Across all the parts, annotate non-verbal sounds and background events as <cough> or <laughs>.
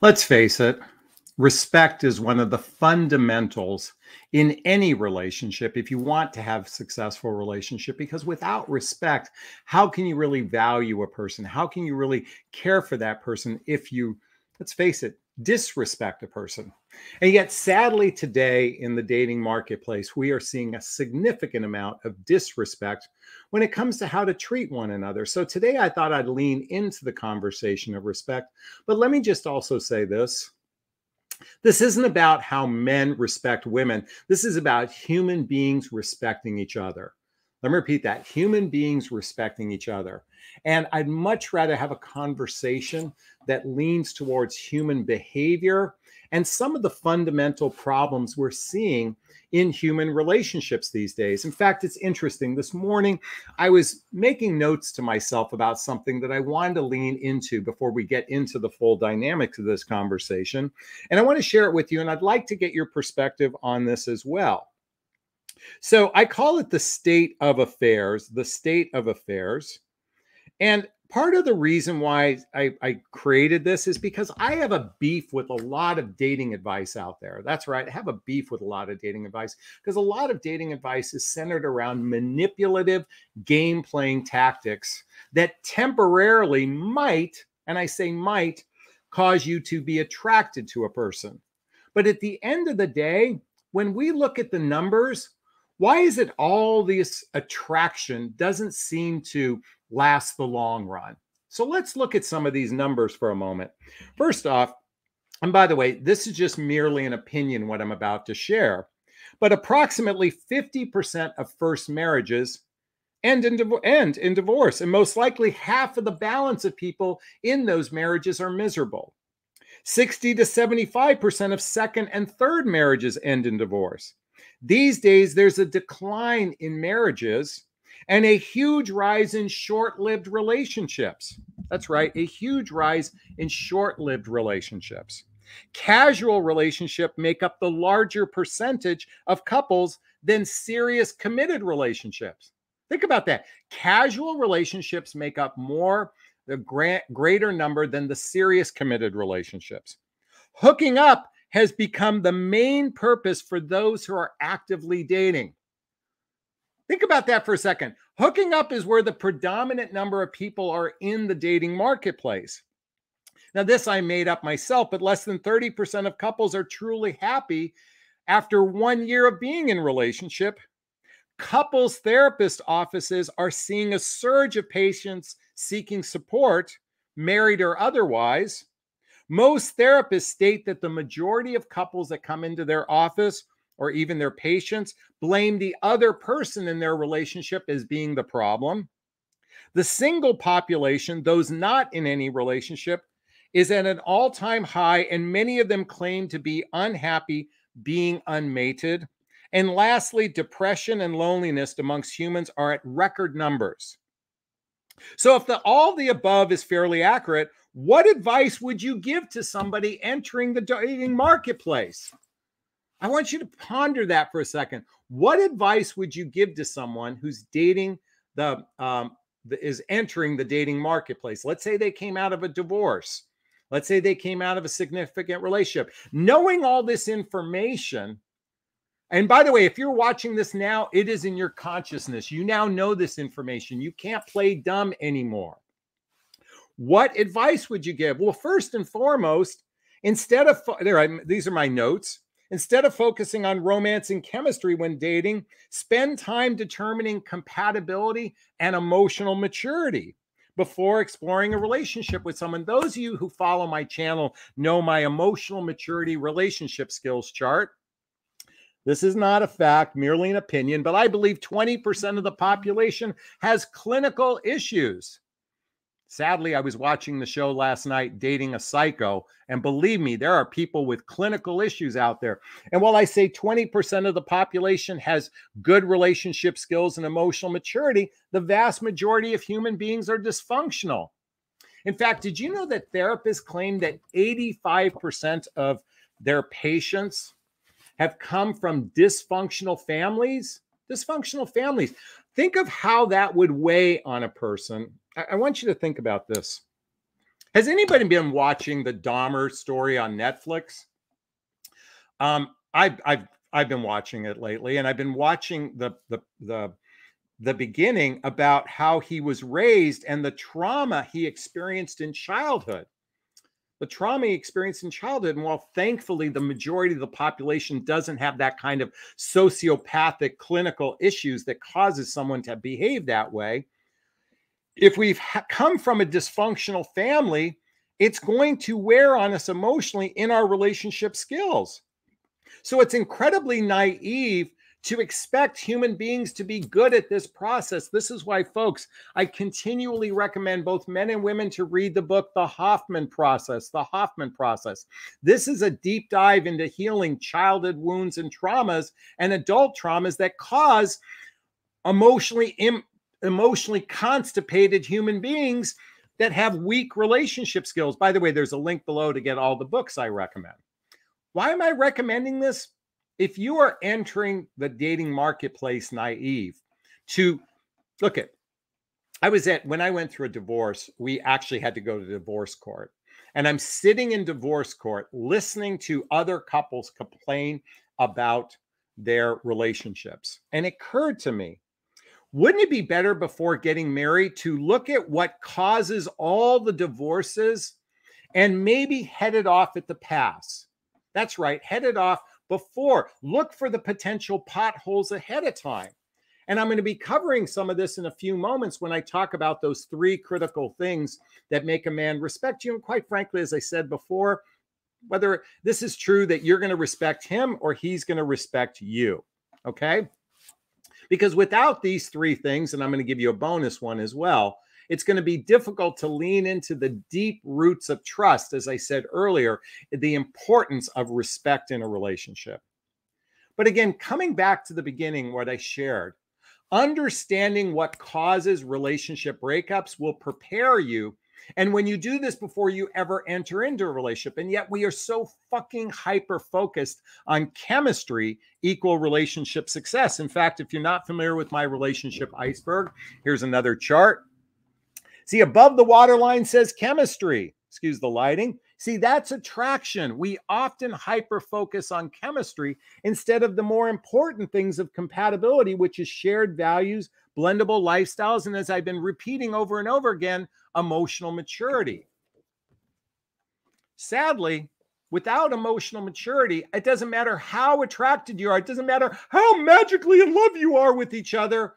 Let's face it, respect is one of the fundamentals in any relationship if you want to have successful relationship because without respect how can you really value a person? How can you really care for that person if you let's face it disrespect a person and yet sadly today in the dating marketplace we are seeing a significant amount of disrespect when it comes to how to treat one another so today i thought i'd lean into the conversation of respect but let me just also say this this isn't about how men respect women. This is about human beings respecting each other. Let me repeat that human beings respecting each other. And I'd much rather have a conversation that leans towards human behavior and some of the fundamental problems we're seeing in human relationships these days. In fact, it's interesting. This morning, I was making notes to myself about something that I wanted to lean into before we get into the full dynamics of this conversation. And I want to share it with you, and I'd like to get your perspective on this as well. So I call it the state of affairs, the state of affairs. And part of the reason why I, I, created this is because I have a beef with a lot of dating advice out there. That's right. I have a beef with a lot of dating advice because a lot of dating advice is centered around manipulative game playing tactics that temporarily might, and I say might, cause you to be attracted to a person. But at the end of the day, when we look at the numbers, why is it all this attraction doesn't seem to last the long run. So let's look at some of these numbers for a moment. First off, and by the way, this is just merely an opinion, what I'm about to share, but approximately 50% of first marriages end in, end in divorce. And most likely half of the balance of people in those marriages are miserable. 60 to 75% of second and third marriages end in divorce. These days, there's a decline in marriages and a huge rise in short lived relationships. That's right, a huge rise in short lived relationships. Casual relationships make up the larger percentage of couples than serious committed relationships. Think about that. Casual relationships make up more, the greater number than the serious committed relationships. Hooking up has become the main purpose for those who are actively dating. Think about that for a second. Hooking up is where the predominant number of people are in the dating marketplace. Now, this I made up myself, but less than 30% of couples are truly happy after one year of being in relationship. Couples therapist offices are seeing a surge of patients seeking support, married or otherwise. Most therapists state that the majority of couples that come into their office or even their patients blame the other person in their relationship as being the problem. The single population, those not in any relationship, is at an all time high, and many of them claim to be unhappy being unmated. And lastly, depression and loneliness amongst humans are at record numbers. So, if the, all the above is fairly accurate, what advice would you give to somebody entering the dating marketplace? I want you to ponder that for a second. What advice would you give to someone who's dating the, um, the is entering the dating marketplace? Let's say they came out of a divorce. Let's say they came out of a significant relationship. Knowing all this information, and by the way, if you're watching this now, it is in your consciousness. You now know this information. You can't play dumb anymore. What advice would you give? Well, first and foremost, instead of there, I, these are my notes. Instead of focusing on romance and chemistry when dating, spend time determining compatibility and emotional maturity before exploring a relationship with someone. Those of you who follow my channel know my emotional maturity relationship skills chart. This is not a fact, merely an opinion, but I believe 20% of the population has clinical issues. Sadly, I was watching the show last night, Dating a Psycho. And believe me, there are people with clinical issues out there. And while I say 20% of the population has good relationship skills and emotional maturity, the vast majority of human beings are dysfunctional. In fact, did you know that therapists claim that 85% of their patients have come from dysfunctional families? Dysfunctional families. Think of how that would weigh on a person I, want you to think about this. Has anybody been watching the Dahmer story on Netflix? Um, I've I've I've been watching it lately, and I've been watching the the the the beginning about how he was raised and the trauma he experienced in childhood. The trauma he experienced in childhood. And while thankfully the majority of the population doesn't have that kind of sociopathic clinical issues that causes someone to behave that way, if we've come from a dysfunctional family, it's going to wear on us emotionally in our relationship skills. So it's incredibly naive to expect human beings to be good at this process. This is why, folks, I continually recommend both men and women to read the book, The Hoffman Process. The Hoffman Process. This is a deep dive into healing childhood wounds and traumas and adult traumas that cause emotionally Im- emotionally constipated human beings that have weak relationship skills. By the way, there's a link below to get all the books I recommend. Why am I recommending this? If you are entering the dating marketplace naive, to look at, I was at, when I went through a divorce, we actually had to go to divorce court. And I'm sitting in divorce court listening to other couples complain about their relationships. And it occurred to me wouldn't it be better before getting married to look at what causes all the divorces and maybe head it off at the pass? That's right, head it off before. Look for the potential potholes ahead of time. And I'm going to be covering some of this in a few moments when I talk about those three critical things that make a man respect you. And quite frankly, as I said before, whether this is true that you're going to respect him or he's going to respect you. Okay. Because without these three things, and I'm going to give you a bonus one as well, it's going to be difficult to lean into the deep roots of trust, as I said earlier, the importance of respect in a relationship. But again, coming back to the beginning, what I shared, understanding what causes relationship breakups will prepare you and when you do this before you ever enter into a relationship, and yet we are so fucking hyper focused on chemistry equal relationship success. In fact, if you're not familiar with my relationship iceberg, here's another chart. See, above the waterline says chemistry. Excuse the lighting. See, that's attraction. We often hyper focus on chemistry instead of the more important things of compatibility, which is shared values, blendable lifestyles, and as I've been repeating over and over again, emotional maturity. Sadly, without emotional maturity, it doesn't matter how attracted you are, it doesn't matter how magically in love you are with each other,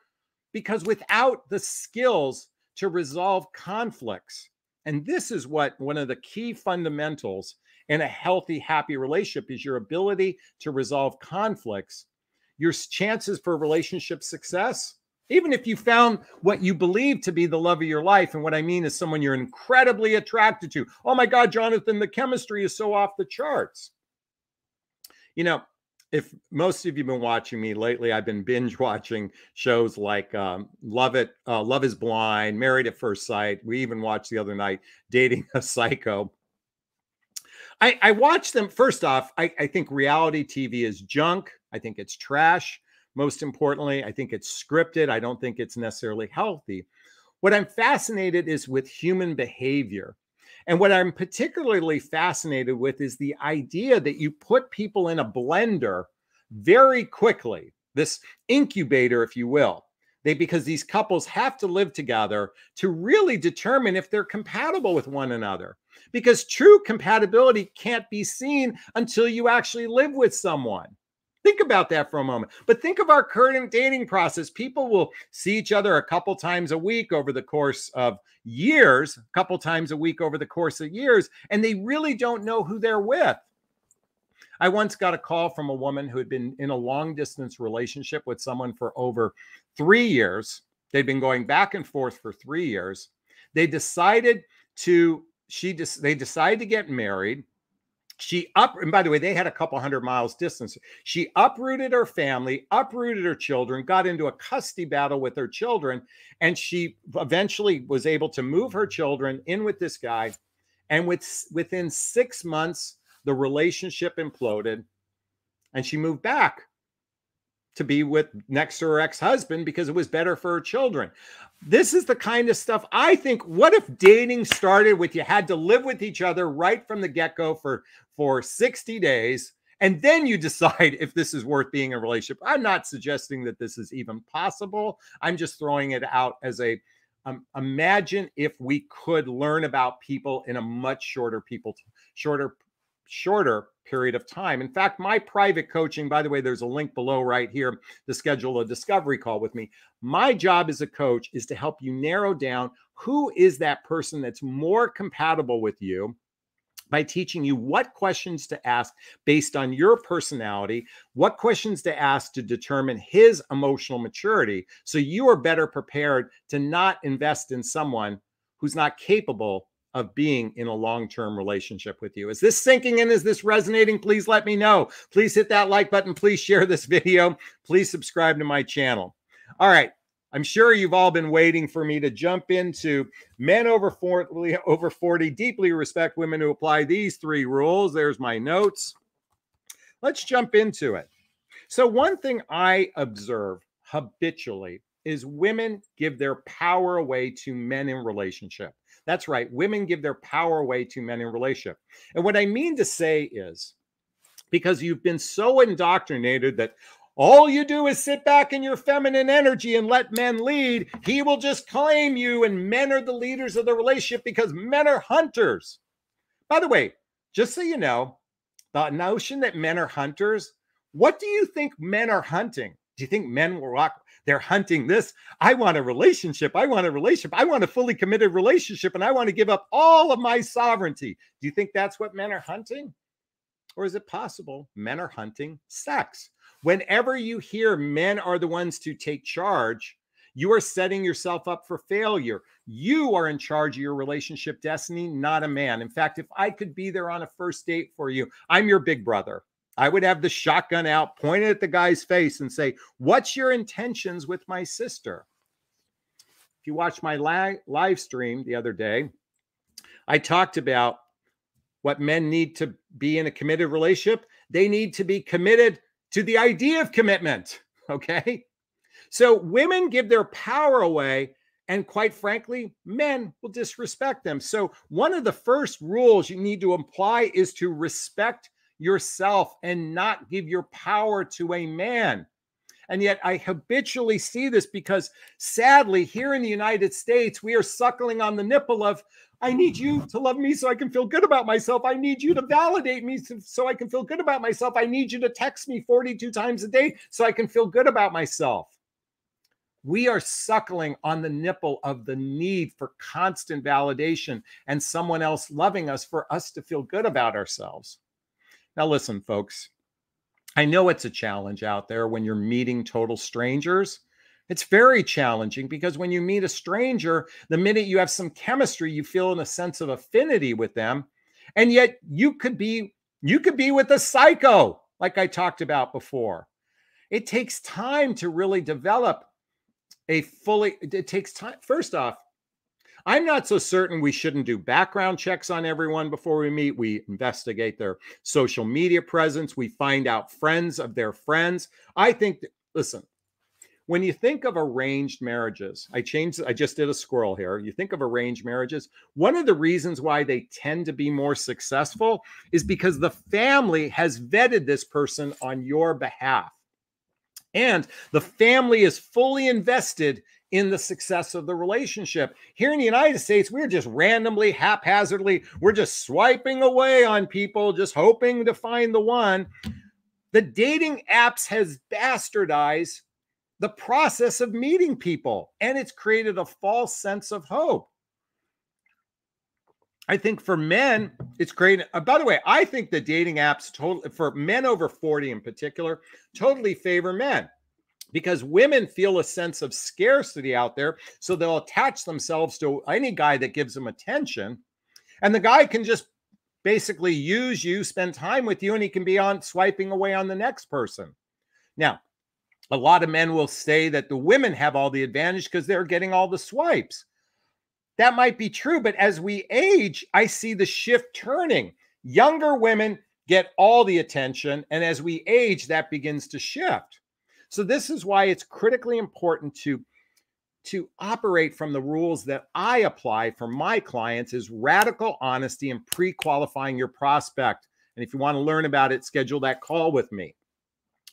because without the skills to resolve conflicts, and this is what one of the key fundamentals in a healthy, happy relationship is your ability to resolve conflicts. Your chances for relationship success even if you found what you believe to be the love of your life, and what I mean is someone you're incredibly attracted to. Oh my God, Jonathon, the chemistry is so off the charts. You know, if most of you have been watching me lately, I've been binge watching shows like um, Love It, uh, Love Is Blind, Married at First Sight. We even watched the other night Dating a Psycho. I, I watch them. First off, I, I think reality TV is junk. I think it's trash. Most importantly, I think it's scripted. I don't think it's necessarily healthy. What I'm fascinated is with human behavior. And what I'm particularly fascinated with is the idea that you put people in a blender very quickly, this incubator, if you will. They, because these couples have to live together to really determine if they're compatible with one another. Because true compatibility can't be seen until you actually live with someone. Think about that for a moment. But think of our current dating process. People will see each other a couple times a week over the course of years, a couple times a week over the course of years, and they really don't know who they're with. I once got a call from a woman who had been in a long distance relationship with someone for over three years. They'd been going back and forth for three years. They decided to, she just, they decided to get married she up and by the way they had a couple hundred miles distance. She uprooted her family uprooted her children got into a custody battle with her children and she eventually was able to move her children in with this guy. And with within 6 months the relationship imploded and she moved back to be with next to her ex-husband because it was better for her children. This is the kind of stuff I think. What if dating started with you had to live with each other right from the get-go for for 60 days and then you <laughs> decide if this is worth being in a relationship. I'm not suggesting that this is even possible. I'm just throwing it out as a um, imagine if we could learn about people in a much shorter people shorter shorter period of time. In fact, my private coaching, by the way, there's a link below right here to schedule a discovery call with me. My job as a coach is to help you narrow down who is that person that's more compatible with you by teaching you what questions to ask based on your personality, what questions to ask to determine his emotional maturity. So you are better prepared to not invest in someone who's not capable of being in a long term relationship with you. Is this sinking in? Is this resonating? Please let me know. Please hit that like button. Please share this <laughs> video. Please subscribe to my channel. All right. I'm sure you've all been waiting for me to jump into men over 40, <laughs> over 40 deeply respect women who apply these three rules. There's my notes. Let's jump into it. So, one thing I observe habitually is women give their power away to men in relationship. That's right. Women give their power away to men in relationship. And what I mean to say is because you've been so indoctrinated that all you do is sit back in your feminine energy and let men lead. He will just claim you, and men are the leaders of the relationship because men are hunters. By the way, just so you know, the notion that men are hunters, what do you think men are hunting? Do you think men will rock? They're hunting this. I want a relationship. I want a relationship. I want a fully committed relationship, and I want to give up all of my sovereignty. Do you think that's what men are hunting? Or is it possible men are hunting sex? Whenever you hear men are the ones to take charge, you are setting yourself up for failure. You are in charge of your relationship destiny, not a man. In fact, if I could be there on a first date for you, I'm your big brother. I would have the shotgun out, pointed at the guy's face, and say, What's your intentions with my sister? If you watched my live stream the other day, I talked about what men need to be in a committed relationship. They need to be committed to the idea of commitment. <laughs> Okay. So women give their power away, and quite frankly, men will disrespect them. So, one of the first rules you need to apply is to respect yourself and not give your power to a man. And yet, I habitually see this because sadly, here in the United States, we are suckling on the nipple of I need you to love me so I can feel good about myself. I need you to validate me so I can feel good about myself. I need you to text me 42 times a day so I can feel good about myself. We are suckling on the nipple of the need for constant validation and someone else loving us for us to feel good about ourselves. Now, listen, folks, I know it's a challenge out there when you're meeting total strangers it's very challenging because when you meet a stranger, the minute you have some chemistry, you feel in a sense of affinity with them. And yet you could be you could be with a psycho like I talked about before. It takes time to really develop a fully it takes time first off I'm not so certain we shouldn't do background checks on everyone before we meet. We investigate their social media presence. We find out friends of their friends. I think, that, listen, when you think of arranged marriages, I changed, I just did a squirrel here. You think of arranged marriages, one of the reasons why they tend to be more successful is because the family has vetted this person on your behalf. And the family is fully invested in the success of the relationship. Here in the United States, we're just randomly, haphazardly, we're just swiping away on people, just hoping to find the one. The dating apps has bastardized the process of meeting people and it's created a false sense of hope. I think for men, it's great. Uh, by the way, I think the dating apps totally for men over 40 in particular totally favor men because women feel a sense of scarcity out there. So they'll attach themselves to any guy that gives them attention. And the guy can just basically use you, spend time with you, and he can be on swiping away on the next person. Now, a lot of men will say that the women have all the advantage because they're getting all the swipes. That might be true, but as we age, I see the shift turning. Younger women get all the attention, and as we age, that begins to shift. So this is why it's critically important to to operate from the rules that I apply for my clients is radical honesty and pre-qualifying your prospect. And if you want to learn about it, schedule that call with me.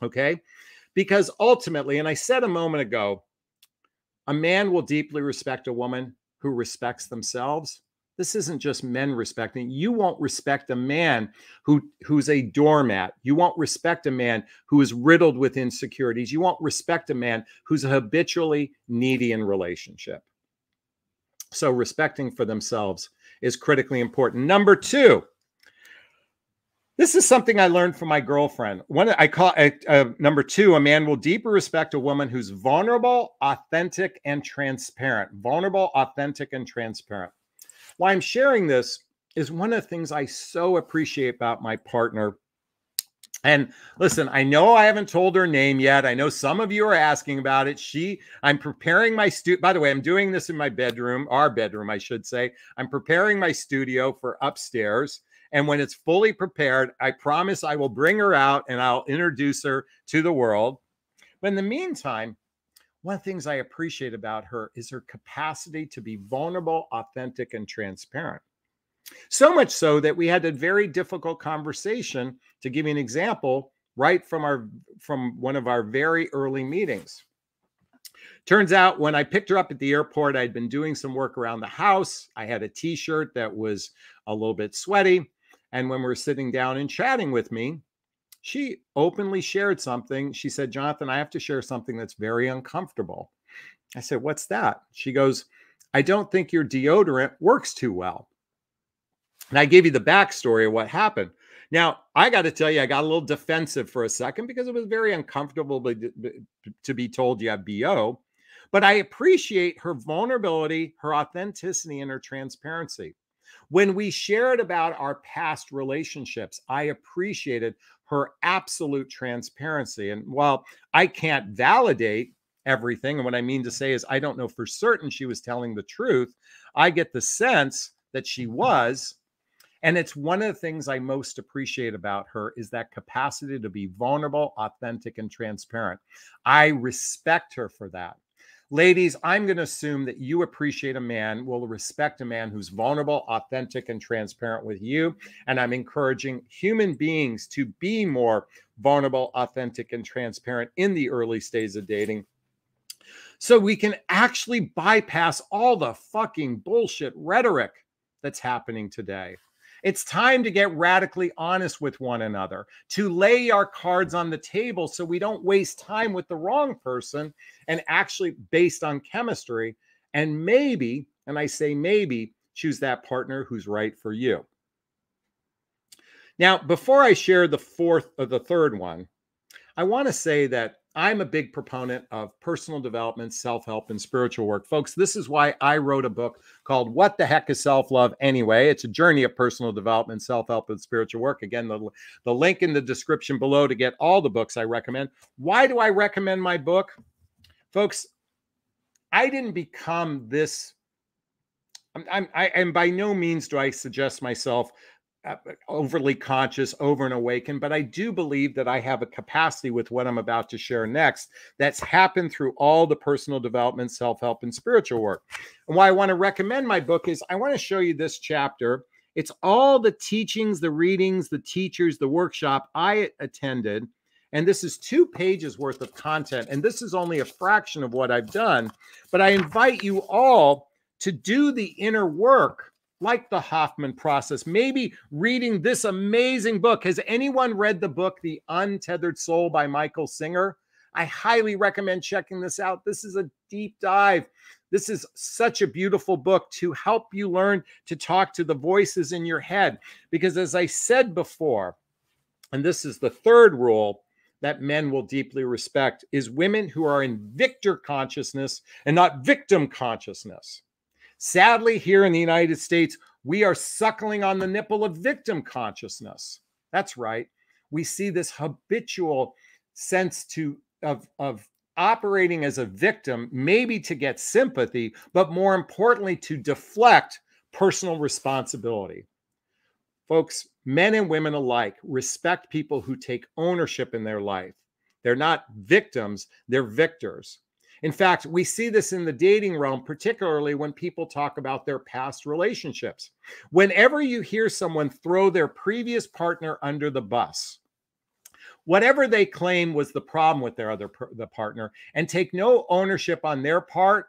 Okay? Because ultimately, and I said a moment ago, a man will deeply respect a woman who respects themselves this isn't just men respecting. You won't respect a man who who's a doormat. You won't respect a man who is riddled with insecurities. You won't respect a man who's habitually needy in relationship. So respecting for themselves is critically important. Number 2, this is something I learned from my girlfriend. One, I call uh, number two, a man will deeper respect a woman who's vulnerable, authentic, and transparent. Vulnerable, authentic, and transparent. Why I'm sharing this is one of the things I so appreciate about my partner. And listen, I know I haven't told her name yet. I know some of you are asking about it. She, I'm preparing my stu. By the way, I'm doing this in my bedroom, our bedroom, I should say. I'm preparing my studio for upstairs. And when it's fully prepared, I promise I will bring her out and I'll introduce her to the world. But in the meantime, one of the things I appreciate about her is her capacity to be vulnerable, authentic, and transparent. So much so that we had a very difficult conversation. To give you an example, right from our from one of our very early meetings. Turns out when I picked her up at the airport, I'd been doing some work around the house. I had a t-shirt that was a little bit sweaty. And when we were sitting down and chatting with me, she openly shared something. She said, Jonathon, I have to share something that's very uncomfortable. I said, What's that? She goes, I don't think your deodorant works too well. And I gave you the backstory of what happened. Now, I got to tell you, I got a little defensive for a second because it was very uncomfortable to be told you have BO. But I appreciate her vulnerability, her authenticity, and her transparency. When we shared about our past relationships, I appreciated her absolute transparency. And while I can't validate everything, and what I mean to say is I don't know for certain she was telling the truth, I get the sense that she mm-hmm. was. And it's one of the things I most appreciate about her is that capacity to be vulnerable, authentic, and transparent. I respect her for that. Ladies, I'm going to assume that you appreciate a man, will respect a man who's vulnerable, authentic, and transparent with you. And I'm encouraging human beings to be more vulnerable, authentic, and transparent in the early stages of dating. So we can actually bypass all the fucking bullshit rhetoric that's happening today. It's time to get radically honest with one another, to lay our cards on the table so we don't waste time with the wrong person and actually based on chemistry. And maybe, and I say maybe, choose that partner who's right for you. Now, before I share the fourth or the third one, I want to say that I'm a big proponent of personal development, self help, and spiritual work. Folks, this is why I wrote a book called What the Heck is Self Love Anyway? It's a journey of personal development, self help, and spiritual work. Again, the, the link in the description below to get all the books I recommend. Why do I recommend my book? Folks, I didn't become this. I'm, I'm I, and by no means do I suggest myself Uh, overly conscious, over and awakened, but I do believe that I have a capacity with what I'm about to share next that's happened through all the personal development, self help, and spiritual work. And why I want to recommend my book is I want to show you this chapter. It's all the teachings, the readings, the teachers, the workshop I attended. And this is two pages worth of content. And this is only a fraction of what I've done. But I invite you all to do the inner work like the Hoffman process, maybe reading this amazing book. Has anyone read the book, The Untethered Soul by Michael Singer? I highly recommend checking this out. This is a deep dive. This is such a beautiful book to help you learn to talk to the voices in your head. Because as I said before, and this is the third rule that men will deeply respect, is women who are in victor consciousness and not victim consciousness. Sadly, here in the United States, we are suckling on the nipple of victim consciousness. That's right. We see this habitual sense to of, of operating as a victim, maybe to get sympathy, but more importantly, to deflect personal responsibility. Folks, men and women alike respect people who take ownership in their life. They're not victims, they're victors. In fact, we see this in the dating realm, particularly when people talk about their past relationships. Whenever you hear someone throw their previous partner under the bus, whatever they claim was the problem with their other the partner and take no ownership on their part,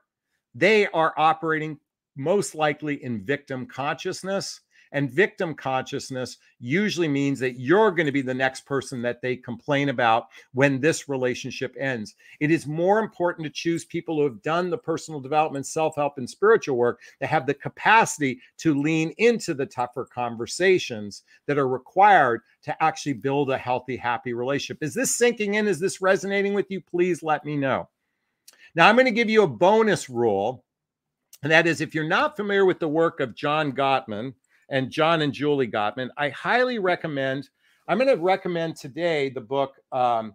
they are operating most likely in victim consciousness and victim consciousness usually means that you're going to be the next person that they complain about when this relationship ends. It is more important to choose people who have done the personal development, self help, and spiritual work that have the capacity to lean into the tougher conversations that are required to actually build a healthy, happy relationship. Is this sinking in? Is this resonating with you? Please let me know. Now, I'm going to give you a bonus rule. And that is if you're not familiar with the work of John Gottman, and John and Julie Gottman. I highly recommend. I'm going to recommend today the book, um,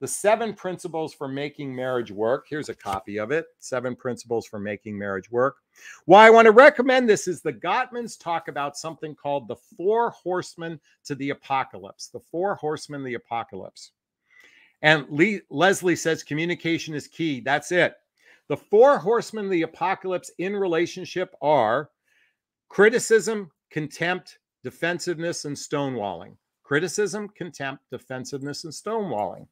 The Seven Principles for Making Marriage Work. Here's a copy of it Seven Principles for Making Marriage Work. Why I want to recommend this is the Gottmans talk about something called the Four Horsemen to the Apocalypse. The Four Horsemen the Apocalypse. And Lee, Leslie says communication is key. That's it. The four horsemen of the apocalypse in relationship are criticism, contempt, defensiveness, and stonewalling. Criticism, contempt, defensiveness, and stonewalling.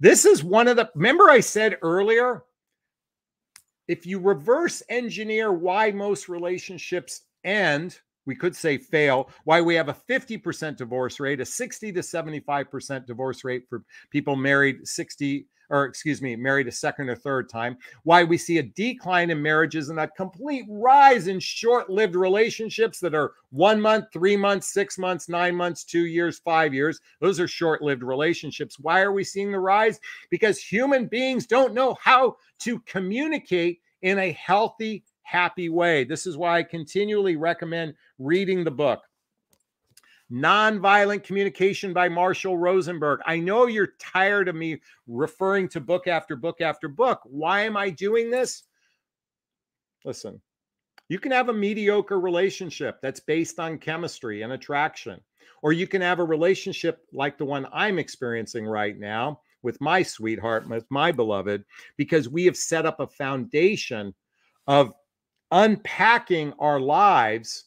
This is one of the, remember I said earlier, if you reverse engineer why most relationships end, we could say fail, why we have a 50% divorce rate, a 60 to 75% divorce rate for people married 60 or excuse me, married a second or third time, why we see a decline in marriages and a complete rise in short lived relationships that are one month, three months, six months, nine months, two years, five years. Those are short lived relationships. Why are we seeing the rise? Because human beings don't know how to communicate in a healthy, happy way. This is why I continually recommend reading the book. Nonviolent Communication by Marshall Rosenberg. I know you're tired of me referring to book after book after book. Why am I doing this? Listen, you can have a mediocre relationship that's based on chemistry and attraction, or you can have a relationship like the one I'm experiencing right now with my sweetheart, with my beloved, because we have set up a foundation of unpacking our lives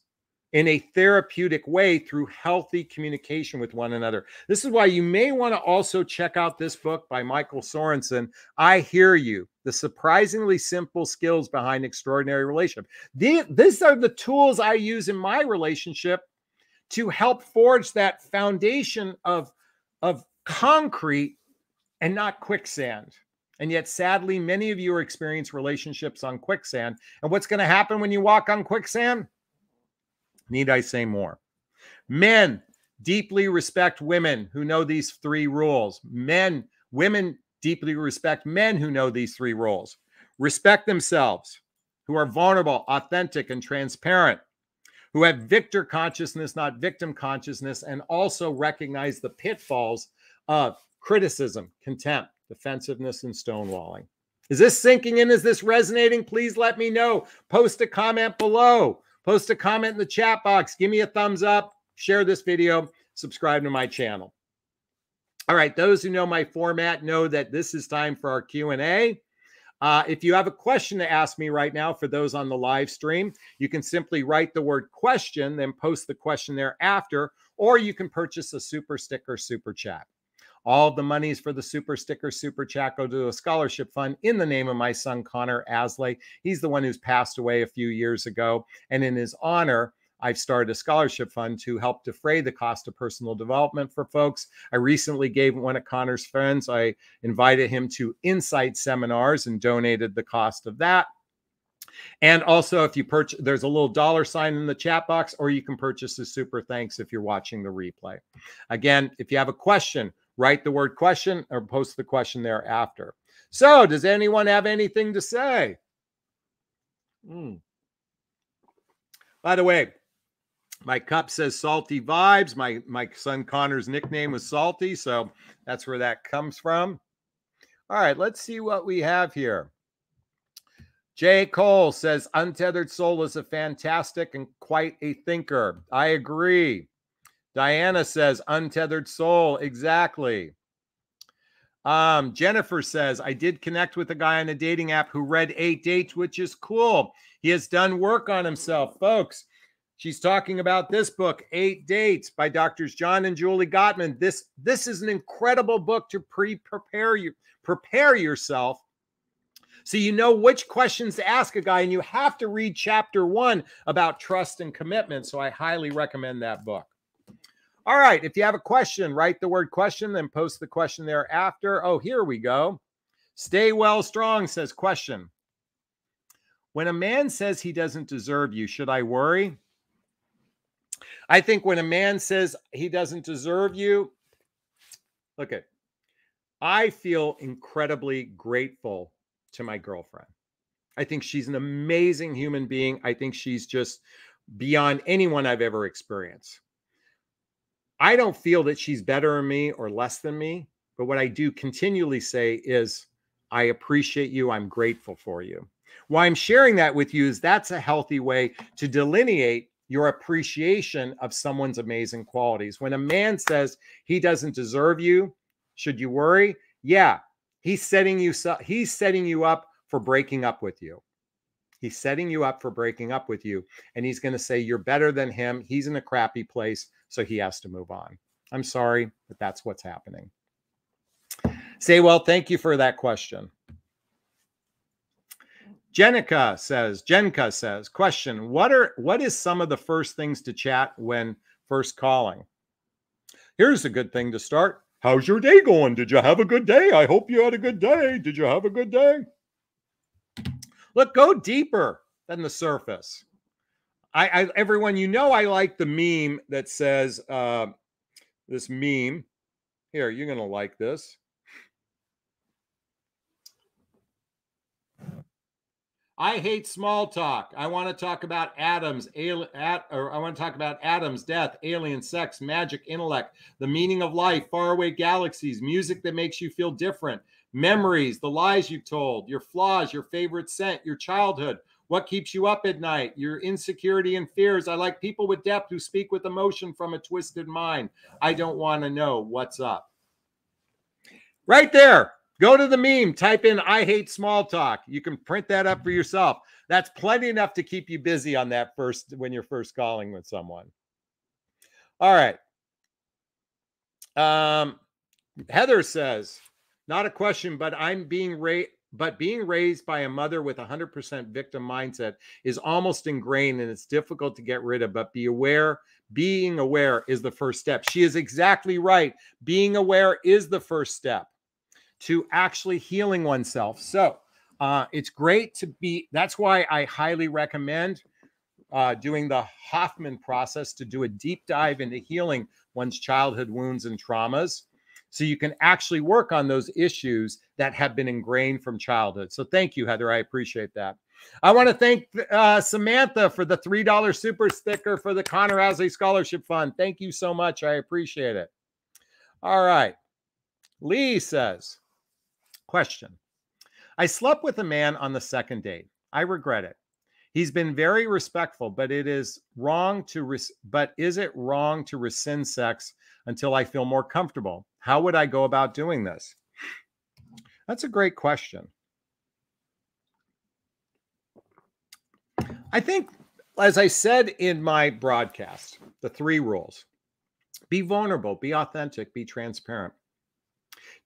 in a therapeutic way through healthy communication with one another. This is why you may want to also check out this book by Michael Sorensen, I Hear You, The Surprisingly Simple Skills Behind Extraordinary Relationship. These are the tools I use in my relationship to help forge that foundation of, of concrete and not quicksand. And yet, sadly, many of you are experiencing relationships on quicksand. And what's going to happen when you walk on quicksand? Need I say more? Men deeply respect women who know these three rules. Men, women deeply respect men who know these three rules. Respect themselves, who are vulnerable, authentic, and transparent, who have victor consciousness, not victim consciousness, and also recognize the pitfalls of criticism, contempt, defensiveness, and stonewalling. Is this sinking in? Is this resonating? Please let me know. Post a comment below. Post a comment in the chat box. Give me a thumbs up. Share this video. Subscribe to my channel. All right, those who know my format know that this is time for our Q&A. Uh, if you have a question to ask me right now, for those on the live stream, you can simply write the word question, then post the question thereafter, or you can purchase a super sticker super chat. All the monies for the super sticker, super chat go to a scholarship fund in the name of my son, Connor Aslay. He's the one who's passed away a few years ago. And in his honor, I've started a scholarship fund to help defray the cost of personal development for folks. I recently gave one of Connor's friends, I invited him to Insight seminars and donated the cost of that. And also, if you purchase, there's a little dollar sign in the chat box, or you can purchase a super thanks if you're watching the replay. Again, if you have a question, write the word question or post the question thereafter. So, does anyone have anything to say? Mm. By the way, my cup says salty vibes. My my son Connor's nickname was salty, so that's where that comes from. All right, let's see what we have here. J. Cole says Untethered Soul is a fantastic and quite a thinker. I agree. Diana says, untethered soul. Exactly. Um, Jennifer says, I did connect with a guy on a dating app who read eight dates, which is cool. He has done work on himself, folks. She's talking about this book, Eight Dates by Doctors John and Julie Gottman. This this is an incredible book to pre-prepare you prepare yourself so you know which questions to ask a guy and you have to read chapter 1 about trust and commitment. So I highly recommend that book. All right, if you have a question, write the word question then post the question thereafter. Oh, here we go. Stay well strong says question. When a man says he doesn't deserve you, should I worry? I think when a man says he doesn't deserve you, look at I feel incredibly grateful to my girlfriend. I think she's an amazing human being. I think she's just beyond anyone I've ever experienced. I don't feel that she's better than me or less than me, but what I do continually say is, I appreciate you. I'm grateful for you. Why I'm sharing that with you is that's a healthy way to delineate your appreciation of someone's amazing qualities. When a man says he doesn't deserve you, should you worry? Yeah, he's setting you he's setting you up for breaking up with you. He's setting you up for breaking up with you and he's going to say you're better than him. He's in a crappy place, so he has to move on. I'm sorry, but that's what's happening. Say, well, thank you for that question. Jenica says, Jenka says, question, what are what is some of the first things to chat when first calling? Here's a good thing to start. How's your day going? Did you have a good day? I hope you had a good day. Did you have a good day? Look, go deeper than the surface. I, I everyone, you know, I like the meme that says, uh, this meme. Here, you're gonna like this. I hate small talk. I want to talk about atoms, al- at, or I want to talk about atoms, death, alien, sex, magic, intellect, the meaning of life, faraway galaxies, music that makes you feel different, memories, the lies you've told, your flaws, your favorite scent, your childhood, what keeps you up at night, your insecurity and fears. I like people with depth who speak with emotion from a twisted mind. I don't want to know what's up. Right there. Go to the meme, type in I hate small talk. You can print that up for yourself. That's plenty enough to keep you busy on that first when you're first calling with someone. All right. Um, Heather says, not a question, but I'm being raised, but being raised by a mother with 100% victim mindset is almost ingrained and it's difficult to get rid of. But be aware, being aware is the first step. She is exactly right. Being aware is the first step to actually healing oneself. So uh, it's great to be, that's why I highly recommend uh, doing the Hoffman process to do a deep dive into healing one's childhood wounds and traumas. So you can actually work on those issues that have been ingrained from childhood. So thank you, Heather. I appreciate that. I want to thank uh, Samantha for the $3 super sticker for the Connor Aslay Scholarship Fund. Thank you so much. I appreciate it. All right. Lee says, Question I slept with a man on the second date. I regret it. He's been very respectful, but it is wrong to but is it wrong to rescind sex until I feel more comfortable? How would I go about doing this? That's a great question. I think as I said in my broadcast, the three rules. Be vulnerable, be authentic, be transparent.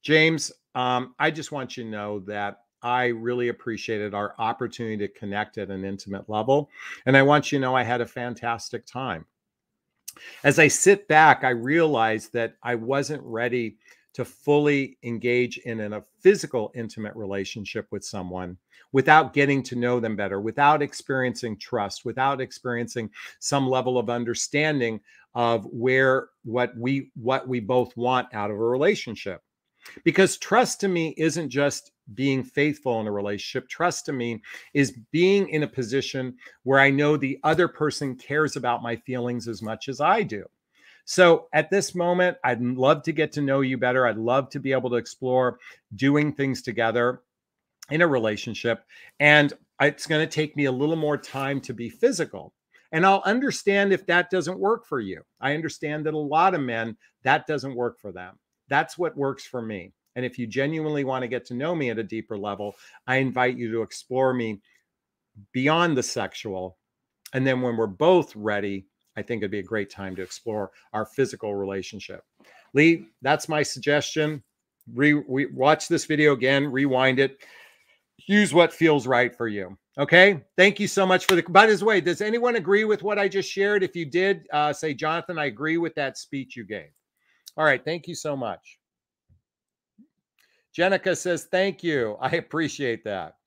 James, um, I just want you to know that I really appreciated our opportunity to connect at an intimate level. And I want you to know I had a fantastic time. As I sit back, I realized that I wasn't ready to fully engage in a physical, intimate relationship with someone without getting to know them better, without experiencing trust, without experiencing some level of understanding of where what we what we both want out of a relationship. Because trust to me isn't just being faithful in a relationship. Trust to me is being in a position where I know the other person cares about my feelings as much as I do. So at this moment, I'd love to get to know you better. I'd love to be able to explore doing things together in a relationship. And it's going to take me a little more time to be physical. And I'll understand if that doesn't work for you. I understand that a lot of men, that doesn't work for them. That's what works for me. And if you genuinely want to get to know me at a deeper level, I invite you to explore me beyond the sexual. And then when we're both ready, I think it'd be a great time to explore our physical relationship. Lee, that's my suggestion. Re, re watch this video again, rewind it, use what feels right for you. Okay. Thank you so much for the. By the way, does anyone agree with what I just shared? If you did, uh, say, Jonathon, I agree with that speech you gave. All right. Thank you so much. Jenica says, thank you. I appreciate that.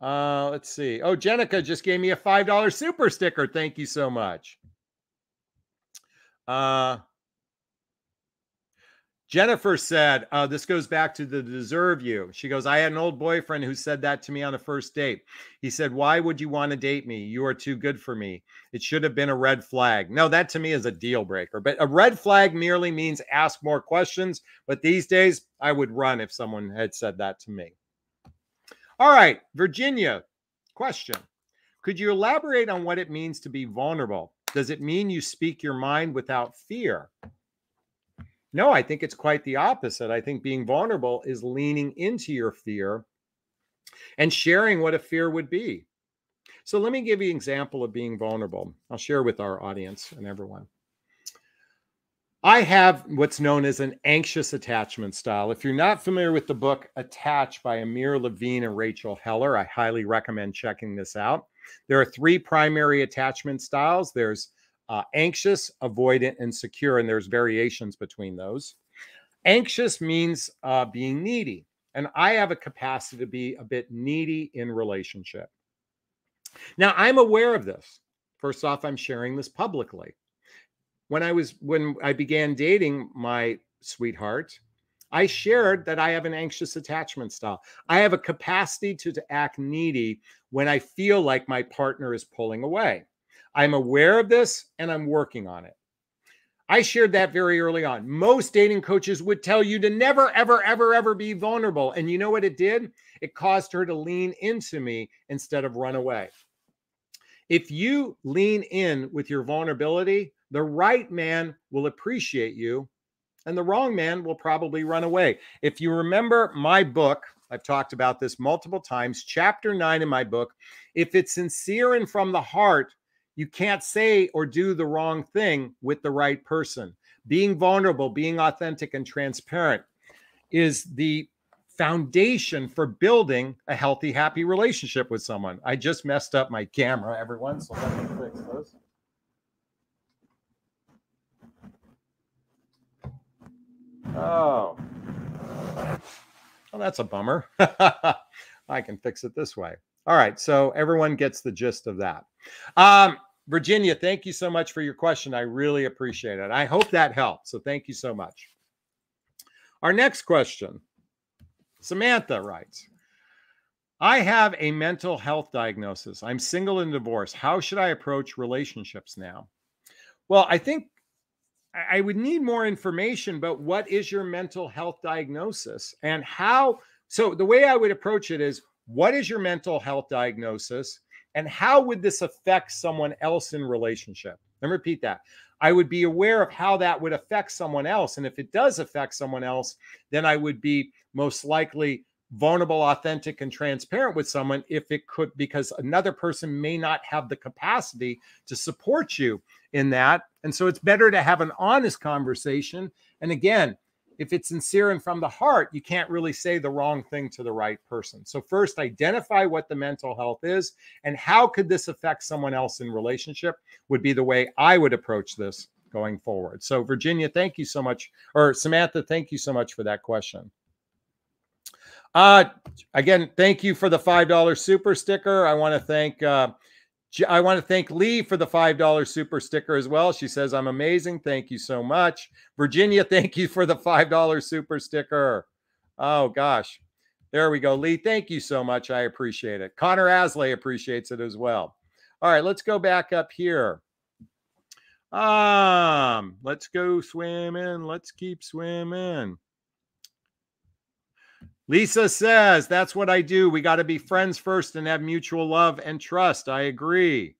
Uh, let's see. Oh, Jenica just gave me a $5 super sticker. Thank you so much. Uh, Jennifer said, uh, This goes back to the deserve you. She goes, I had an old boyfriend who said that to me on the first date. He said, Why would you want to date me? You are too good for me. It should have been a red flag. No, that to me is a deal breaker. But a red flag merely means ask more questions. But these days, I would run if someone had said that to me. All right, Virginia, question Could you elaborate on what it means to be vulnerable? Does it mean you speak your mind without fear? No, I think it's quite the opposite. I think being vulnerable is leaning into your fear and sharing what a fear would be. So let me give you an example of being vulnerable. I'll share with our audience and everyone. I have what's known as an anxious attachment style. If you're not familiar with the book Attached by Amir Levine and Rachel Heller, I highly recommend checking this out. There are three primary attachment styles there's uh, anxious, avoidant, and secure. And there's variations between those. Anxious means uh, being needy. And I have a capacity to be a bit needy in relationship. Now, I'm aware of this. First off, I'm sharing this publicly. When I was when I began dating my sweetheart, I shared that I have an anxious attachment style. I have a capacity to, to act needy when I feel like my partner is pulling away. I'm aware of this and I'm working on it. I shared that very early on. Most dating coaches would tell you to never, ever, ever, ever be vulnerable. And you know what it did? It caused her to lean into me instead of run away. If you lean in with your vulnerability, the right man will appreciate you and the wrong man will probably run away. If you remember my book, I've talked about this multiple times, chapter nine in my book, if it's sincere and from the heart, you can't say or do the wrong thing with the right person. Being vulnerable, being authentic and transparent is the foundation for building a healthy, happy relationship with someone. I just messed up my camera, everyone. So let me fix this. Oh. Well, that's a bummer. <laughs> I can fix it this way. All right. So everyone gets the gist of that. Um, Virginia, thank you so much for your question. I really appreciate it. I hope that helped. So thank you so much. Our next question Samantha writes I have a mental health diagnosis. I'm single and divorced. How should I approach relationships now? Well, I think I would need more information but what is your mental health diagnosis and how. So, the way I would approach it is what is your mental health diagnosis? And how would this affect someone else in relationship? And repeat that. I would be aware of how that would affect someone else. And if it does affect someone else, then I would be most likely vulnerable, authentic, and transparent with someone if it could, because another person may not have the capacity to support you in that. And so it's better to have an honest conversation. And again, if it's sincere and from the heart, you can't really say the wrong thing to the right person. So first identify what the mental health is and how could this affect someone else in relationship would be the way I would approach this going forward. So Virginia, thank you so much or Samantha, thank you so much for that question. Uh again, thank you for the $5 super sticker. I want to thank uh I want to thank Lee for the $5 super sticker as well. She says, I'm amazing. Thank you so much. Virginia, <laughs> thank you for the $5 super sticker. Oh, gosh. There we go. Lee, thank you so much. I appreciate it. Connor Aslay appreciates it as well. All right, let's go back up here. Um, let's go swimming. Let's keep swimming. Lisa says, that's what I do. We got to be friends first and have mutual love and trust. I agree.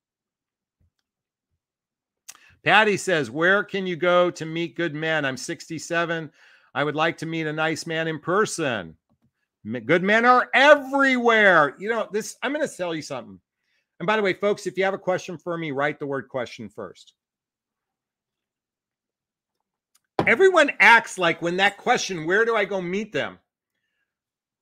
Patty says, where can you go to meet good men? I'm 67. I would like to meet a nice man in person. Good men are everywhere. You know, this, I'm going to tell you something. And by the way, folks, if you have a question for me, write the word question first. Everyone acts like when that question, where do I go meet them?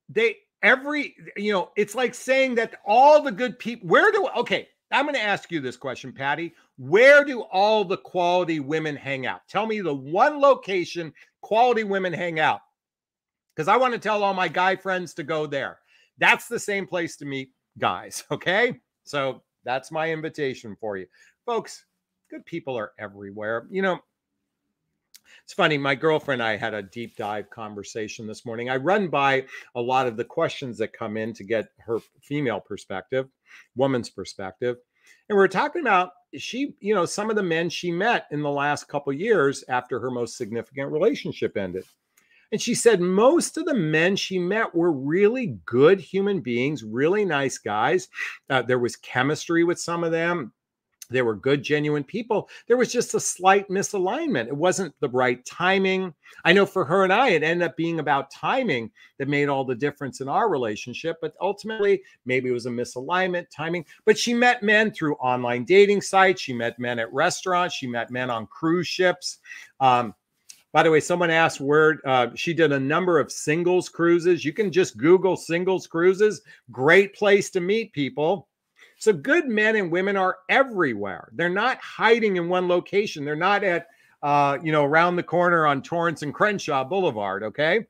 They, every, you know, it's like saying that all the good people, where do, okay, I'm going to ask you this question, Patty. Where do all the quality women hang out? Tell me the one location quality women hang out. Because I want to tell all my guy friends to go there. That's the same place to meet guys. <laughs> Okay. So that's my invitation for you. Folks, good people are everywhere. You know, it's funny. My girlfriend and I had a deep dive conversation this morning. I run by a lot of the questions that come in to get her female perspective, woman's perspective. And we are talking about she, you know, some of the men she met in the last couple years after her most significant relationship ended. And she said most of the men she met were really good human beings, really nice guys. Uh, there was chemistry with some of them. They were good, genuine people. There was just a slight misalignment. It wasn't the right timing. I know for her and I, it ended up being about timing that made all the difference in our relationship. But ultimately, maybe it was a misalignment, timing. But she met men through online dating sites. She met men at restaurants. She met men on cruise ships. Um, by the way, someone asked where uh, she did a number of singles cruises. You can just Google singles cruises. Great place to meet people. So good men and women are everywhere. They're not hiding in one location. They're not at uh, you know, around the corner on Torrance and Crenshaw Boulevard. Okay.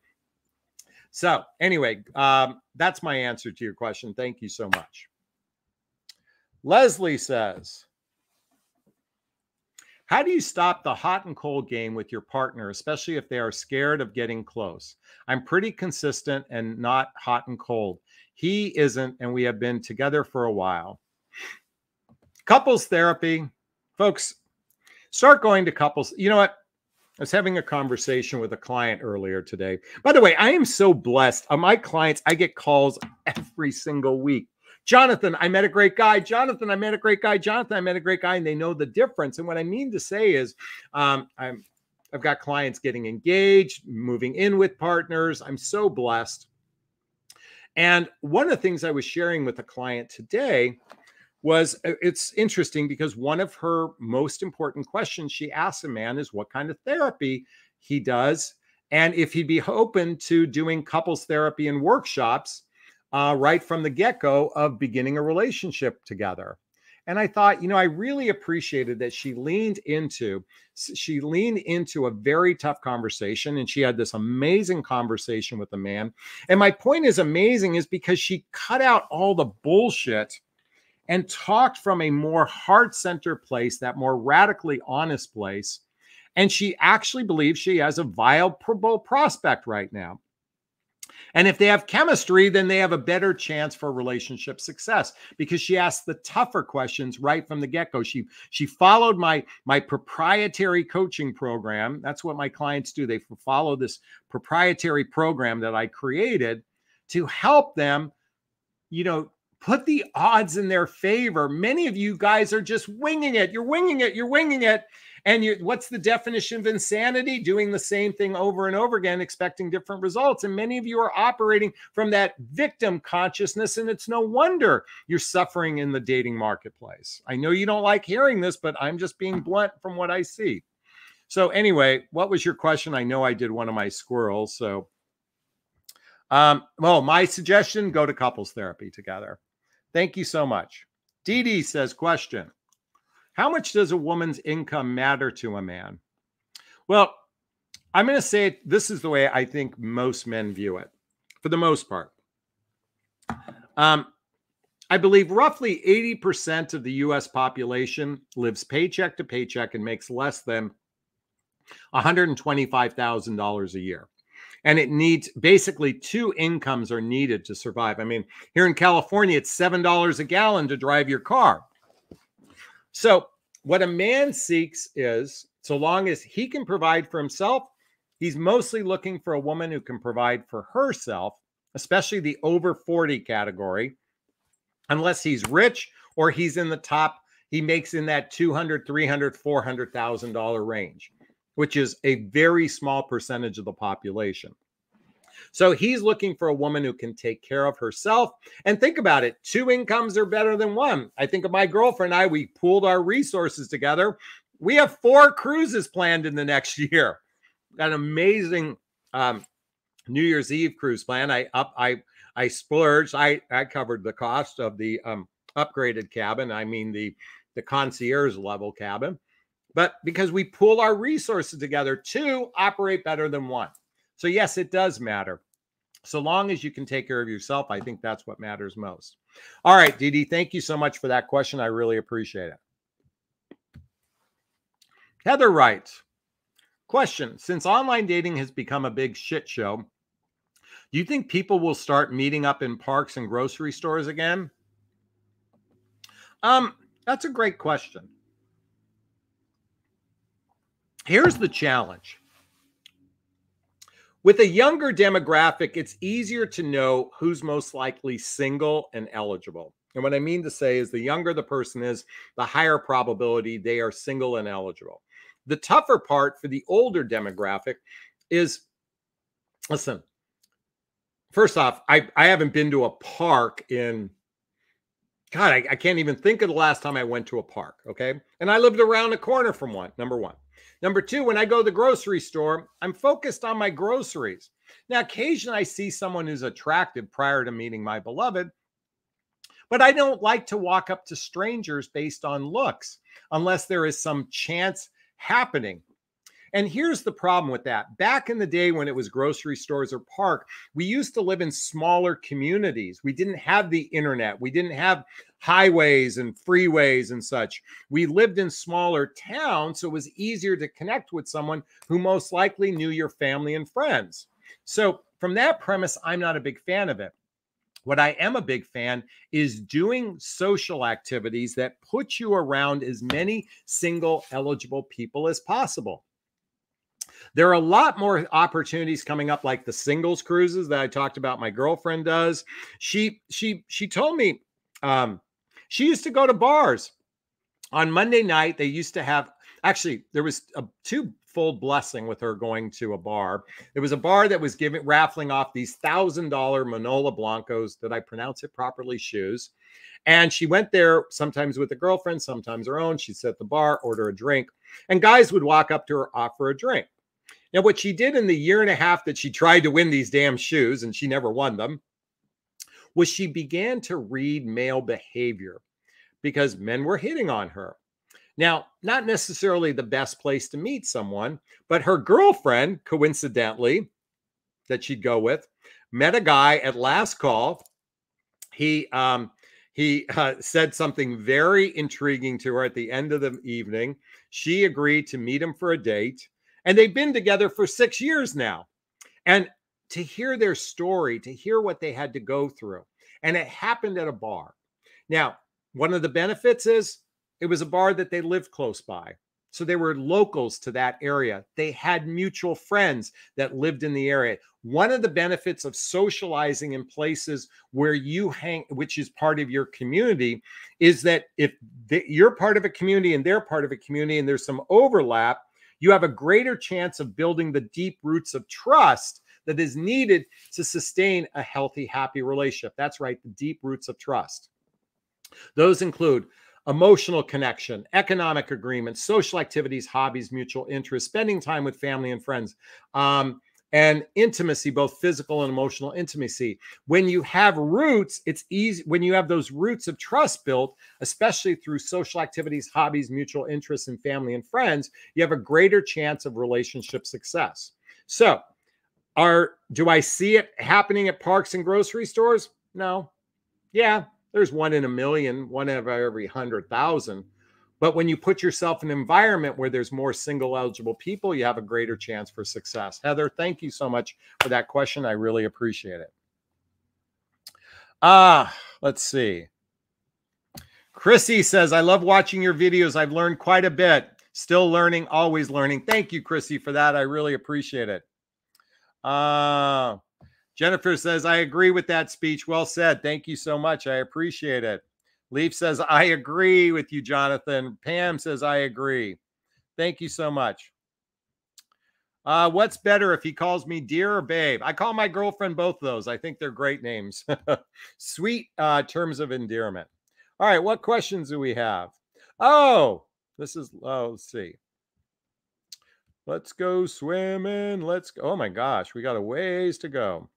So anyway, um, that's my answer to your question. Thank you so much. Leslie says, how do you stop the hot and cold game with your partner, especially if they are scared of getting close? I'm pretty consistent and not hot and cold. He isn't, and we have been together for a while. Couples therapy, folks, start going to couples. You know what? I was having a conversation with a client earlier today. By the way, I am so blessed. On my clients, I get calls every single week. Jonathon, I met a great guy. Jonathon, I met a great guy. Jonathon, I met a great guy. And they know the difference. And what I mean to say is, um, I'm, I've got clients getting engaged, moving in with partners. I'm so blessed. And one of the things I was sharing with a client today was uh, it's interesting because one of her most important questions she asks a man is what kind of therapy he does and if he'd be open to doing couples therapy and workshops uh, right from the get-go of beginning a relationship together and I thought, you know, I really appreciated that she leaned into she leaned into a very tough conversation and she had this amazing conversation with the man. And my point is amazing is because she cut out all the bullshit and talked from a more heart-centered place, that more radically honest place. And she actually believes she has a viable prospect right now. And if they have chemistry, then they have a better chance for relationship success because she asked the tougher questions right from the get-go. She she followed my my proprietary coaching program. That's what my clients do. They follow this proprietary program that I created to help them, you know, put the odds in their favor. Many of you guys are just winging it. You're winging it. You're winging it. And you, what's the definition of insanity? Doing the same thing over and over again, expecting different results. And many of you are operating from that victim consciousness. And it's no wonder you're suffering in the dating marketplace. I know you don't like hearing this, but I'm just being blunt from what I see. So, anyway, what was your question? I know I did one of my squirrels. So, um, well, my suggestion go to couples therapy together. Thank you so much. Dee Dee says, question How much does a woman's income matter to a man? Well, I'm going to say it, this is the way I think most men view it for the most part. Um, I believe roughly 80% of the US population lives paycheck to paycheck and makes less than $125,000 a year and it needs basically two incomes are needed to survive. I mean, here in California, it's seven dollars a gallon to drive your car. So, what a man seeks is so long as he can provide for himself, he's mostly looking for a woman who can provide for herself, especially the over 40 category, unless he's rich or he's in the top, he makes in that 200, 300, 400,000 dollar range. Which is a very small percentage of the population. So he's looking for a woman who can take care of herself. And think about it two incomes are better than one. I think of my girlfriend and I, we pooled our resources together. We have four cruises planned in the next <laughs> year. Got an amazing um, New Year's Eve cruise plan. I up I I splurged. I I covered the cost of the um, upgraded cabin. I mean the the concierge level cabin. But because we pool our resources together, two operate better than one. So, yes, it does matter. So long as you can take care of yourself, I think that's what matters most. All right, Dee thank you so much for that question. I really appreciate it. Heather writes Question Since online dating has become a big shit show, do you think people will start meeting up in parks and grocery stores again? Um, that's a great question. Here's the challenge with a younger demographic, it's easier to know who's most likely single and eligible. And what I mean to say is the younger the person is, the higher probability they are single and eligible. The tougher part for the older demographic is listen, first off, I, I haven't been to a park in God, I, I can't even think of the last time I went to a park. Okay. And I lived around the corner from one, number one. Number two, when I go to the grocery store, I'm focused on my groceries. Now, occasionally I see someone who's attractive prior to meeting my beloved, but I don't like to walk up to strangers based on looks unless there is some chance happening. And here's the problem with that. Back in the day when it was grocery stores or park, we used to live in smaller communities. We didn't have the internet. We didn't have highways and freeways and such. We lived in smaller towns, so it was easier to connect with someone who most likely knew your family and friends. So, from that premise, I'm not a big fan of it. What I am a big fan is doing social activities that put you around as many single eligible people as possible. There are a lot more opportunities coming up, like the singles cruises that I talked about. My girlfriend does. She she she told me um, she used to go to bars on Monday night. They used to have actually there was a two fold blessing with her going to a bar. There was a bar that was giving raffling off these thousand dollar Manola Blancos. Did I pronounce it properly? Shoes. And she went there sometimes with a girlfriend, sometimes her own. She'd sit at the bar, order a drink, and guys would walk up to her, offer a drink. Now, what she did in the year and a half that she tried to win these damn shoes, and she never won them, was she began to read male behavior because men were hitting on her. Now, not necessarily the best place to meet someone, but her girlfriend, coincidentally, that she'd go with, met a guy at last call. He um, he uh, said something very intriguing to her at the end of the evening. She agreed to meet him for a date. And they've been together for six years now. And to hear their story, to hear what they had to go through, and it happened at a bar. Now, one of the benefits is it was a bar that they lived close by. So they were locals to that area. They had mutual friends that lived in the area. One of the benefits of socializing in places where you hang, which is part of your community, is that if you're part of a community and they're part of a community and there's some overlap, you have a greater chance of building the deep roots of trust that is needed to sustain a healthy, happy relationship. That's right, the deep roots of trust. Those include emotional connection, economic agreements, social activities, hobbies, mutual interests, spending time with family and friends, um, and intimacy, both physical and emotional intimacy. When you have roots, it's easy when you have those roots of trust built, especially through social activities, hobbies, mutual interests, and family and friends, you have a greater chance of relationship success. So, are do I see it happening at parks and grocery stores? No. Yeah, there's one in a million, one out of every hundred thousand but when you put yourself in an environment where there's more single eligible people, you have a greater chance for success. Heather, thank you so much for that question. I really appreciate it. Ah, let's see. Chrissy says, I love watching your videos. I've learned quite a bit. Still learning, always learning. Thank you, Chrissy, for that. I really appreciate it. Uh, Jennifer says, I agree with that speech. Well said. Thank you so much. I appreciate it. Leaf says, I agree with you, Jonathon. Pam says, I agree. Thank you so much. Uh, what's better if he calls me dear or babe? I call my girlfriend both of those. I think they're great names. <laughs> Sweet uh, terms of endearment. All right, what questions do we have? Oh, this is, oh, let's see. Let's go swimming. Let's go. Oh my gosh, we got a ways to go.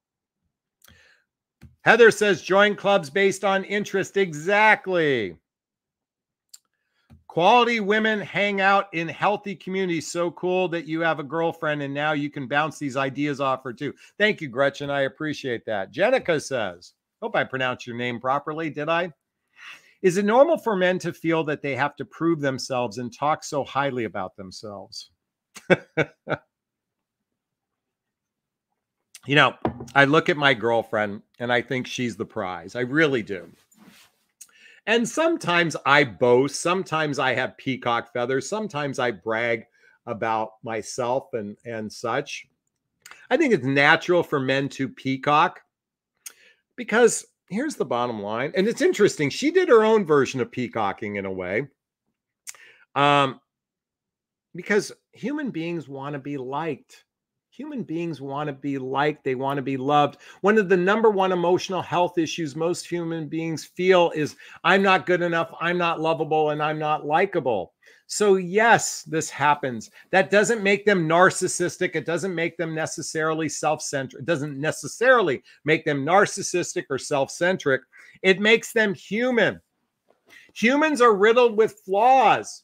Heather says join clubs based on interest. Exactly. Quality women hang out in healthy communities. So cool that you have a girlfriend and now you can bounce these ideas off her too. Thank you, Gretchen. I appreciate that. Jenica says, Hope I pronounced your name properly. Did I? Is it normal for men to feel that they have to prove themselves and talk so highly about themselves? <laughs> you know, I look at my girlfriend and I think she's the prize. I really do. And sometimes I boast, sometimes I have peacock feathers, sometimes I brag about myself and and such. I think it's natural for men to peacock because here's the bottom line and it's interesting she did her own version of peacocking in a way um because human beings want to be liked Human beings want to be liked, they want to be loved. One of the number one emotional health issues most human beings feel is I'm not good enough, I'm not lovable, and I'm not likable. So, yes, this happens. That doesn't make them narcissistic. It doesn't make them necessarily self centric. It doesn't necessarily make them narcissistic or self centric. It makes them human. Humans are riddled with flaws.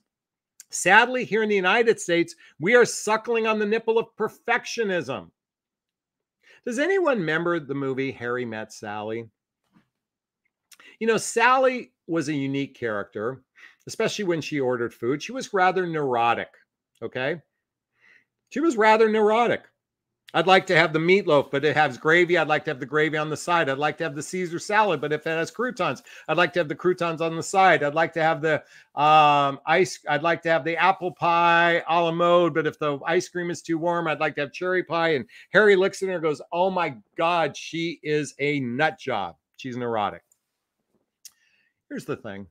Sadly, here in the United States, we are suckling on the nipple of perfectionism. Does anyone remember the movie Harry Met Sally? You know, Sally was a unique character, especially when she ordered food. She was rather neurotic. Okay. She was rather neurotic. I'd like to have the meatloaf, but it has gravy. I'd like to have the gravy on the side. I'd like to have the Caesar salad, but if it has croutons, I'd like to have the croutons on the side. I'd like to have the um, ice. I'd like to have the apple pie a la mode, but if the ice cream is too warm, I'd like to have cherry pie. And Harry looks at her goes, "Oh my God, she is a nut job. She's neurotic." Here's the thing: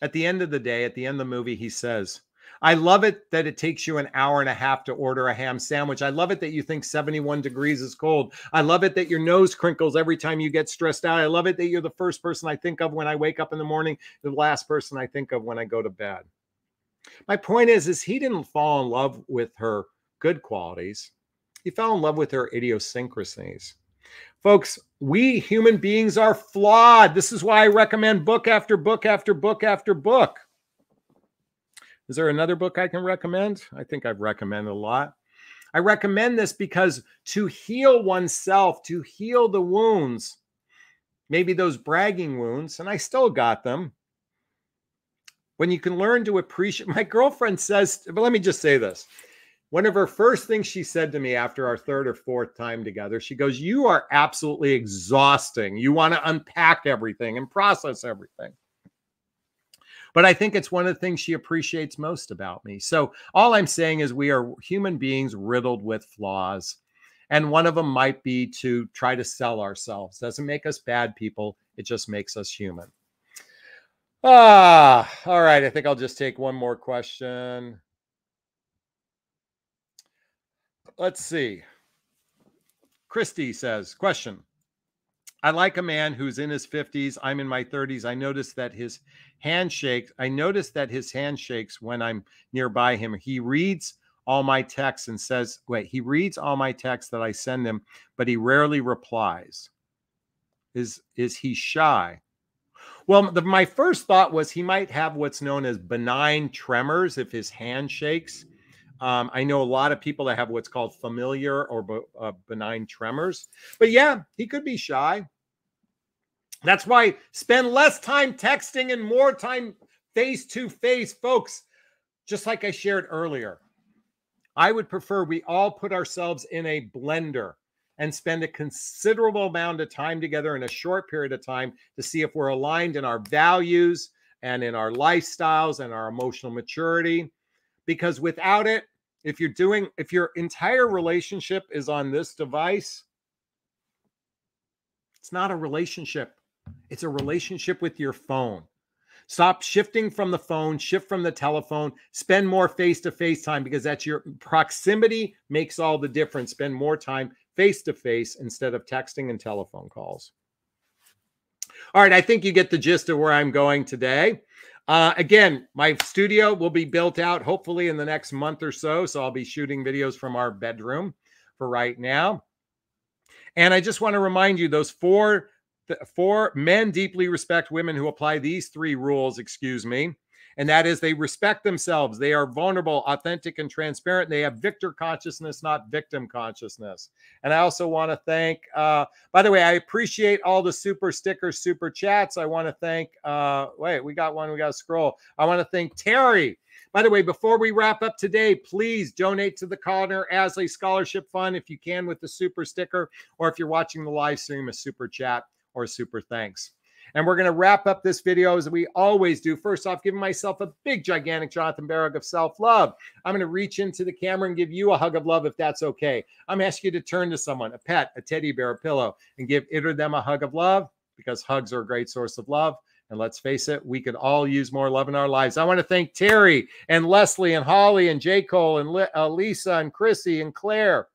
at the end of the day, at the end of the movie, he says, I love it that it takes you an hour and a half to order a ham sandwich. I love it that you think 71 degrees is cold. I love it that your nose crinkles every time you get stressed out. I love it that you're the first person I think of when I wake up in the morning, the last person I think of when I go to bed. My point is is he didn't fall in love with her good qualities. He fell in love with her idiosyncrasies. Folks, we human beings are flawed. This is why I recommend book after book after book after book. Is there another book I can recommend? I think I've recommended a lot. I recommend this because to heal oneself, to heal the wounds, maybe those bragging wounds, and I still got them. When you can learn to appreciate, <laughs> my girlfriend says, but let me just say this. One of her first things she said to me after our third or fourth time together, she goes, You are absolutely exhausting. You want to unpack everything and process everything. But I think it's one of the things she appreciates most about me. So all I'm saying is we are human beings riddled with flaws. And one of them might be to try to sell ourselves. Doesn't make us bad people, it just makes us human. Ah, all right. I think I'll just take one more question. Let's see. Christy says, question. I like a man who's in his 50s. I'm in my 30s. I notice that his handshakes, I notice that his handshakes when I'm nearby him. He reads all my texts and says, wait, he reads all my texts that I send him, but he rarely replies. Is is he shy? Well, the, my first thought was he might have what's known as benign tremors if his hand shakes. Um, I know a lot of people that have what's called familiar or uh, benign tremors, but yeah, he could be shy. That's why spend less time texting and more time face to face, folks. Just like I shared earlier, I would prefer we all put ourselves in a blender and spend a considerable amount of time together in a short period of time to see if we're aligned in our values and in our lifestyles and our emotional maturity. Because without it, if you're doing, if your entire relationship is on this device, it's not a relationship. It's a relationship with your phone. Stop shifting from the phone, shift from the telephone, spend more face to face time because that's your proximity makes all the difference. Spend more time face to face instead of texting and telephone calls. All right, I think you get the gist of where I'm going today. Uh, again, my studio will be built out hopefully in the next month or so. So I'll be shooting videos from our bedroom for right now. And I just want to remind you those four for men deeply respect women who apply these three rules, excuse me. And that is they respect themselves. They are vulnerable, authentic, and transparent. They have victor consciousness, not victim consciousness. And I also want to thank, uh, by the way, I appreciate all the super stickers, super chats. I want to thank, uh, wait, we got one, we got to scroll. I want to thank Terry. By the way, before we wrap up today, please donate to the Connor Aslay Scholarship Fund if you can with the super sticker, or if you're watching the live stream, a super chat or super thanks. And we're going to wrap up this video as we always do. First off, giving myself a big, gigantic Jonathon Barrick of self love. I'm going to reach into the camera and give you a hug of love if that's okay. I'm asking you to turn to someone, a pet, a teddy bear, a pillow, and give it or them a hug of love because hugs are a great source of love. And let's face it, we could all use more love in our lives. I want to thank Terry and Leslie and Holly and J. Cole and uh, Lisa and Chrissy and Claire.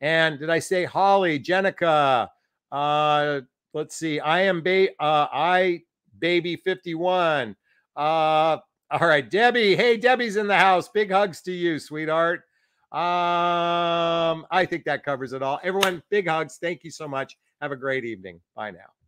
And did I say Holly, Jenica, uh, let's see. I am ba- uh, I baby 51. Uh, all right, Debbie. Hey, Debbie's in the house. Big hugs to you, sweetheart. Um, I think that covers it all. Everyone, big hugs. Thank you so much. Have a great evening. Bye now.